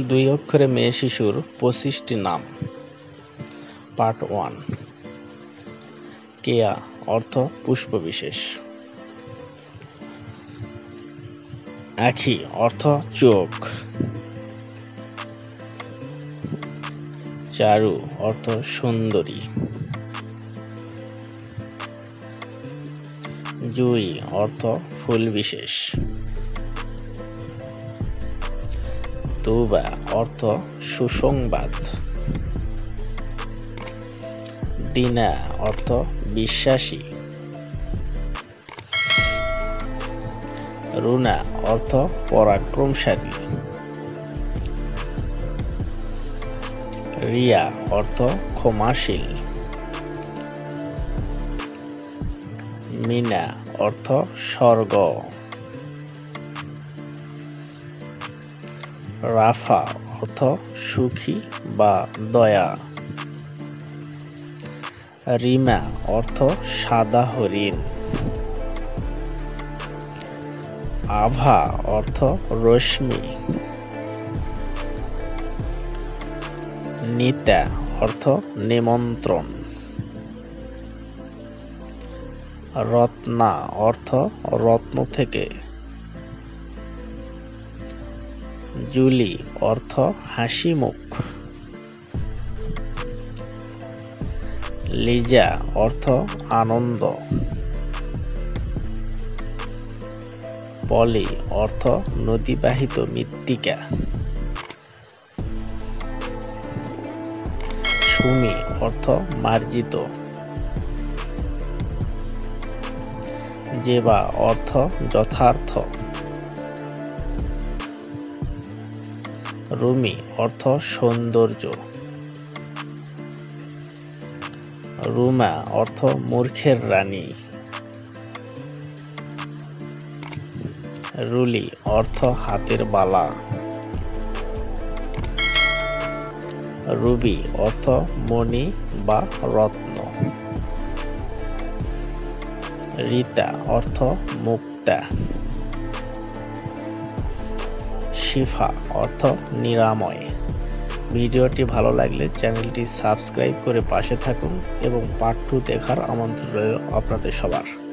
দুই অক্ষরে মেয়ে শিশুর পঁচিশটি নাম। Part one. কেয়া অর্থ পুষ্পবিশেষ। আখি অর্থ চোখ। চারু অর্থ সুন্দরী। জুই অর্থ ফুল বিশেষ তুবা অর্থ সুসংবাদ। দিনা অর্থ বিশ্বাসী। রুনা অর্থ পরাক্রমশালী। রিয়া অর্থ ক্ষমাশীল। মিনা অর্থ স্বর্গ। রাফা অর্থ সুখী বা দয়া। রিমা অর্থ সাদা হরিণ। আভা অর্থ রশ্মি। নিতা অর্থ নিমন্ত্রণ। রত্না অর্থ রত্ন থেকে। জুলি, অর্থ হাসি মুখ। লিজা, অর্থ আনন্দ। পলি, অর্থ নদীবাহিত মৃত্তিকা। সুমি, অর্থ মার্জিত। জেবা, অর্থ যথার্থ। রুমি, অর্থ সৌন্দর্য। রুমা, অর্থ মূর্খের রানী। রুলি, অর্থ হাতের বালা। রুবি, অর্থ মণি বা রত্ন। রিতা, অর্থ মুক্তা। শিফা, অর্থ নিরাময়। ভিডিওটি ভালো লাগলে চ্যানেলটি সাবস্ক্রাইব করে পাশে থাকুন এবং পার্ট টু দেখার আমন্ত্রণ রইল আপনাদের সবার।